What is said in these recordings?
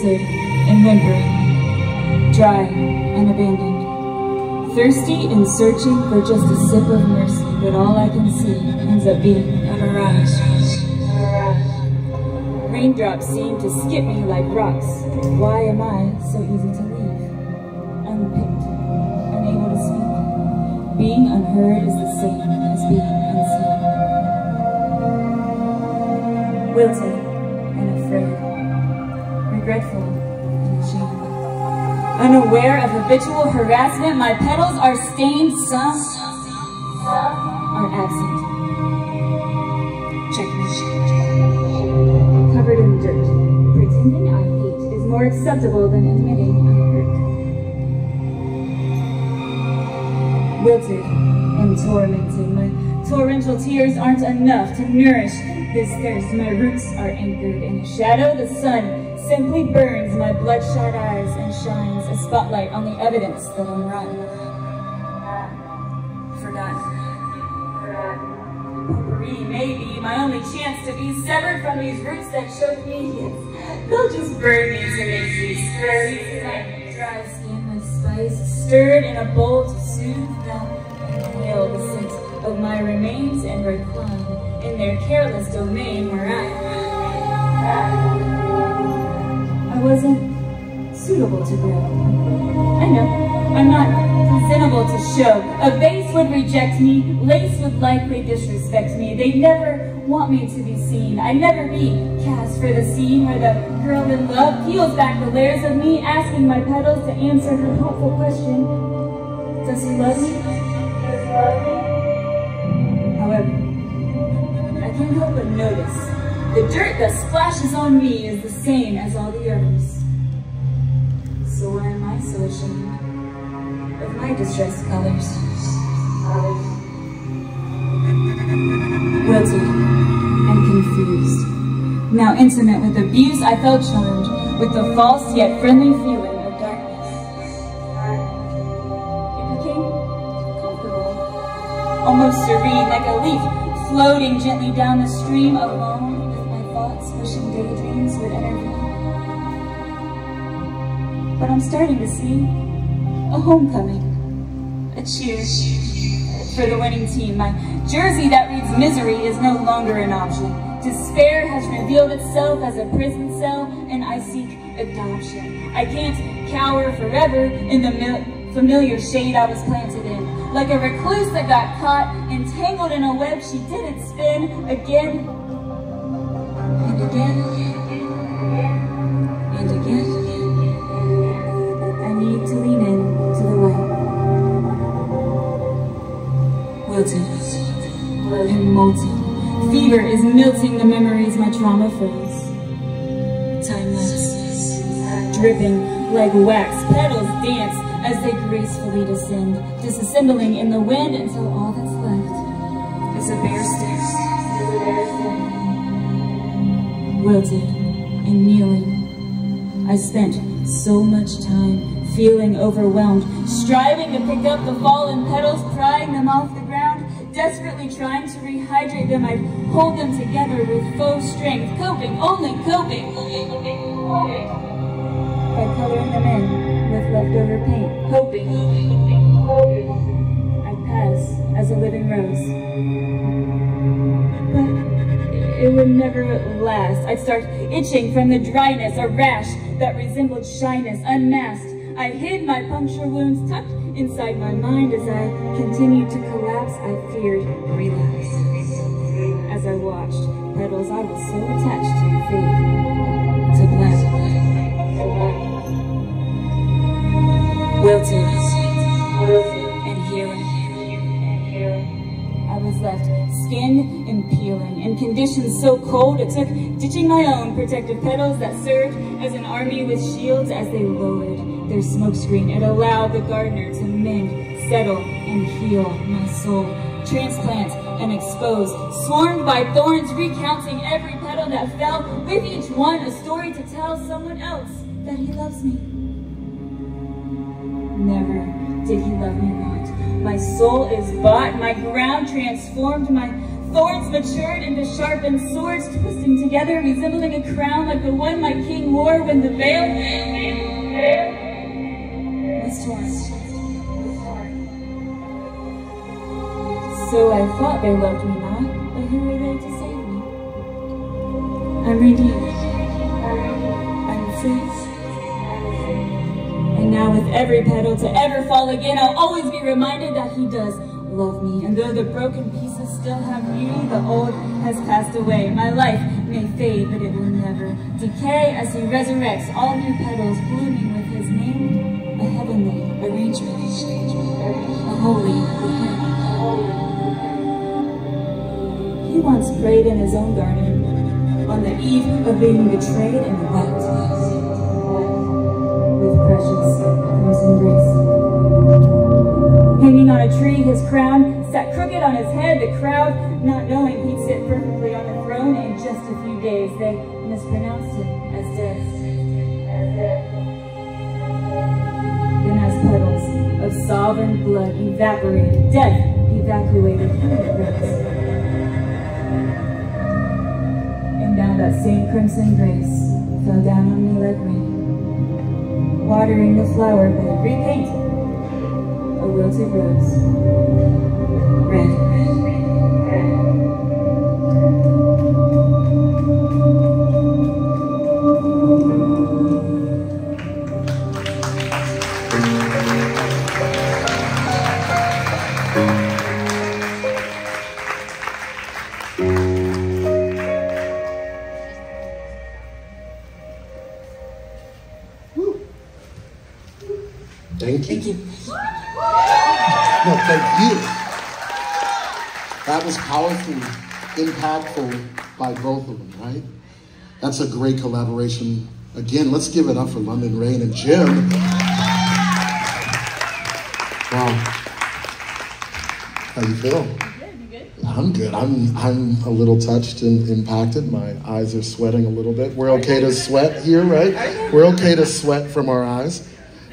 and whimpering, dry and abandoned, thirsty and searching for just a sip of mercy, but all I can see ends up being a mirage. Raindrops seem to skip me like rocks. Why am I so easy to leave? Unpicked, unable to speak. Being unheard is the same as being unseen. Wilted Unaware of habitual harassment, my petals are stained, some, are absent. Checkmate. Covered in dirt, pretending I hate is more acceptable than admitting I hurt. Wilted and tormented, my torrential tears aren't enough to nourish this thirst. My roots are anchored in a shadow. The sun simply burns my bloodshot eyes and shines a spotlight on the evidence that I'm rotten. Forgotten. Potpourri may be my only chance to be severed from these roots that choke me. They'll just burn me to me scurry. Dry skin with spice, stirred in a bowl to soothe them. Inhale the scent of my remains and recline in their careless domain where I wasn't suitable to grow. I know, I'm not presentable to show. A vase would reject me, lace would likely disrespect me. They'd never want me to be seen. I'd never be cast for the scene where the girl in love peels back the layers of me, asking my petals to answer her helpful question. Does he love me? However, I can't help but notice the dirt that splashes on me is the same as all the others. So why am I so ashamed of my distressed colors? Wilted and confused. Now intimate with abuse, I felt charmed with the false yet friendly feeling of darkness. It became comfortable, almost serene, like a leaf floating gently down the stream alone thoughts, wishing daydreams would intervene. But I'm starting to see a homecoming, a cheer for the winning team. My jersey that reads misery is no longer an option. Despair has revealed itself as a prison cell, and I seek adoption. I can't cower forever in the familiar shade I was planted in. Like a recluse that got caught, entangled in a web she didn't spin again Fever is melting the memories my trauma froze. Timeless, dripping like wax, petals dance as they gracefully descend, disassembling in the wind until all Wilted and kneeling, I spent so much time feeling overwhelmed, striving to pick up the fallen petals, prying them off the ground, desperately trying to rehydrate them, I hold them together with faux strength, coping, only coping, by coloring them in with leftover paint, hoping, I pass as a living rose. It would never last. I'd start itching from the dryness, a rash that resembled shyness, unmasked. I hid my puncture wounds, tucked inside my mind as I continued to collapse. I feared relapse. As I watched petals, I was so attached to fade to black, wilted Left skin and peeling in conditions so cold it took ditching my own protective petals that served as an army with shields as they lowered their smokescreen. It allowed the gardener to mend, settle, and heal my soul. Transplant and expose, swarmed by thorns, recounting every petal that fell, with each one a story to tell someone else that he loves me. Never did he love me not. My soul is bought, my ground transformed, my thorns matured into sharpened swords, twisting together, resembling a crown like the one my king wore when the veil was torn. So I thought they loved me not, but who were they to save me? I'm redeemed. I'm free. With every petal to ever fall again, I'll always be reminded that he does love me. And though the broken pieces still have beauty, the old has passed away. My life may fade, but it will never decay. As he resurrects all new petals blooming with his name. A heavenly arrangement, a holy He once prayed in his own garden on the eve of being betrayed and wept Hanging on a tree, his crown sat crooked on his head, the crowd not knowing he'd sit perfectly on the throne in just a few days. They mispronounced him as death. As death petals of sovereign blood evaporated, death evacuated And now that same crimson grace fell down on me like rain, watering the flower bed, repainting a wilted rose, red, red, red. Impactful by both of them, right? That's a great collaboration. Again, let's give it up for Londyn Rayne and Jim. Wow. How you feel? I'm good. I'm I'm a little touched and impacted. My eyes are sweating a little bit. We're okay to sweat here, right? We're okay to sweat from our eyes.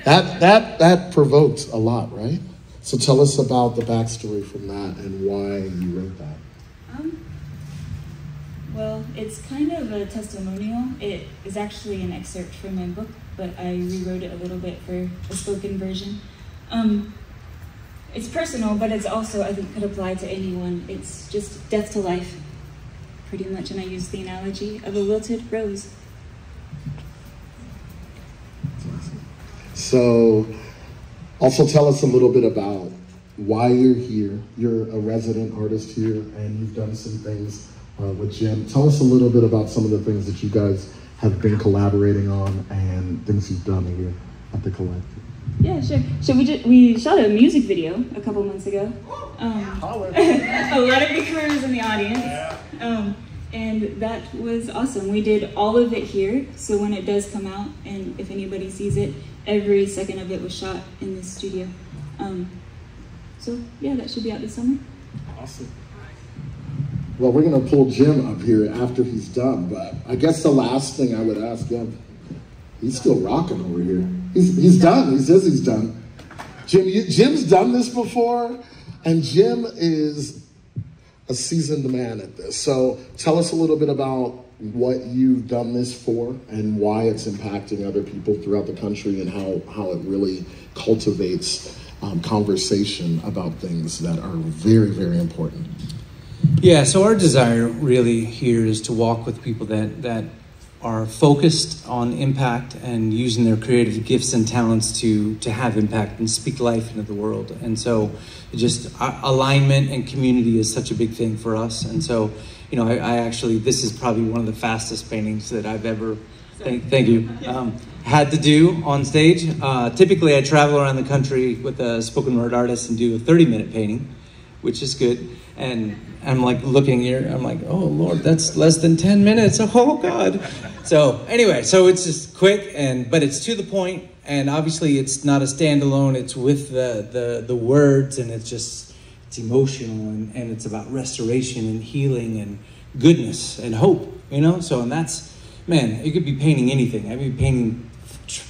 That that that provokes a lot, right? So tell us about the backstory from that and why you wrote that. It's kind of a testimonial. It is actually an excerpt from my book, but I rewrote it a little bit for a spoken version. Um, it's personal, but it's also, I think, could apply to anyone. It's just death to life, pretty much, and I use the analogy of a wilted rose. So, also tell us a little bit about why you're here. You're a resident artist here, and you've done some things uh, with Jim. Tell us a little bit about some of the things that you guys have been collaborating on and things you've done here at the collective. Yeah, sure. So we did, we shot a music video a couple months ago. Um, a lot of big crews in the audience. Um, and that was awesome. We did all of it here, so when it does come out, and if anybody sees it, every second of it was shot in this studio. Um, so yeah, that should be out this summer. Awesome. Well, we're gonna pull Jim up here after he's done, but I guess the last thing I would ask him, he's still rocking over here. He's, he's done, he says he's done. Jim, you, Jim's done this before, and Jim is a seasoned man at this. So tell us a little bit about what you've done this for and why it's impacting other people throughout the country and how, how it really cultivates um, conversation about things that are very, very important. Yeah, so our desire really here is to walk with people that, that are focused on impact and using their creative gifts and talents to, to have impact and speak life into the world. And so just alignment and community is such a big thing for us. And so, you know, I, I actually, this is probably one of the fastest paintings that I've ever, thank, thank you, um, had to do on stage. Uh, typically I travel around the country with a spoken word artist and do a 30 minute painting, which is good. And I'm like looking here, I'm like, oh Lord, that's less than 10 minutes. Oh God. So anyway, so it's just quick and but it's to the point and obviously it's not a standalone, it's with the the, the words and it's just it's emotional and, and it's about restoration and healing and goodness and hope, you know? So and that's man, you could be painting anything. I mean painting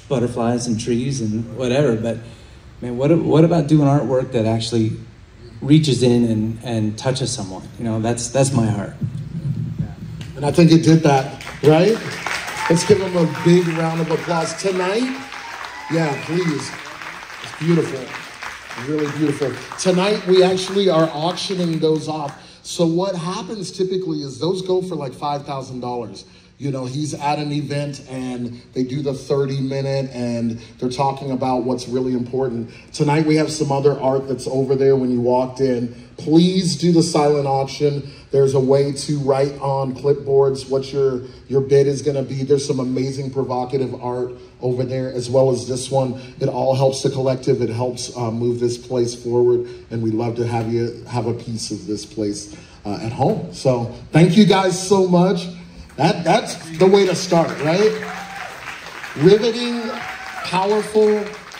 butterflies and trees and whatever, but man, what what about doing artwork that actually reaches in and, and touches someone. You know, that's that's my heart. And I think it did that, right? Let's give him a big round of applause tonight. Yeah, please. It's beautiful. Really beautiful. Tonight we actually are auctioning those off. So what happens typically is those go for like five thousand dollars you know, he's at an event and they do the 30 minute and they're talking about what's really important. Tonight we have some other art that's over there when you walked in. Please do the silent auction. There's a way to write on clipboards what your, your bid is going to be. There's some amazing provocative art over there as well as this one. It all helps the collective. It helps uh, move this place forward. And we love to have you have a piece of this place uh, at home. So thank you guys so much. That, that's the way to start, right? Riveting, powerful,